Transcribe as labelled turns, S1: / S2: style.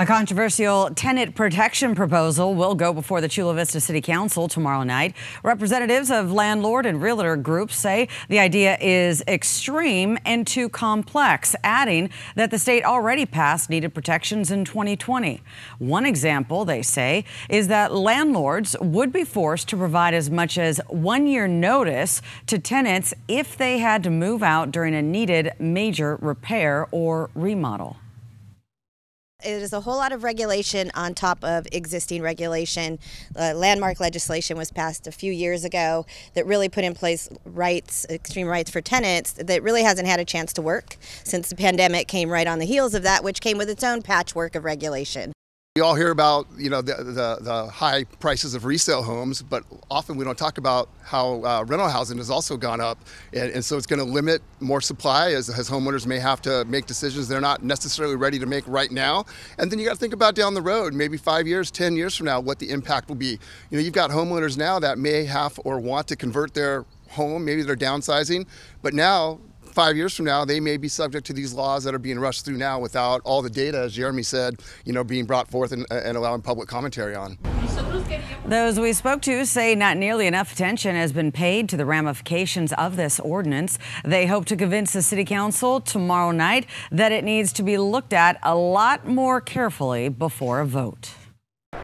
S1: A controversial tenant protection proposal will go before the Chula Vista City Council tomorrow night. Representatives of landlord and realtor groups say the idea is extreme and too complex, adding that the state already passed needed protections in 2020. One example, they say, is that landlords would be forced to provide as much as one year notice to tenants if they had to move out during a needed major repair or remodel.
S2: It is a whole lot of regulation on top of existing regulation. Uh, landmark legislation was passed a few years ago that really put in place rights, extreme rights for tenants that really hasn't had a chance to work since the pandemic came right on the heels of that, which came with its own patchwork of regulation.
S3: We all hear about you know the, the, the, high prices of resale homes, but often we don't talk about how uh, rental housing has also gone up, and, and so it's going to limit more supply as, as homeowners may have to make decisions they're not necessarily ready to make right now. And then you got to think about down the road, maybe five years, ten years from now, what the impact will be. You know, you've got homeowners now that may have or want to convert their home, maybe they're downsizing, but now five years from now, they may be subject to these laws that are being rushed through now without all the data, as Jeremy said, you know, being brought forth and, and allowing public commentary on.
S1: Those we spoke to say not nearly enough attention has been paid to the ramifications of this ordinance. They hope to convince the City Council tomorrow night that it needs to be looked at a lot more carefully before a vote.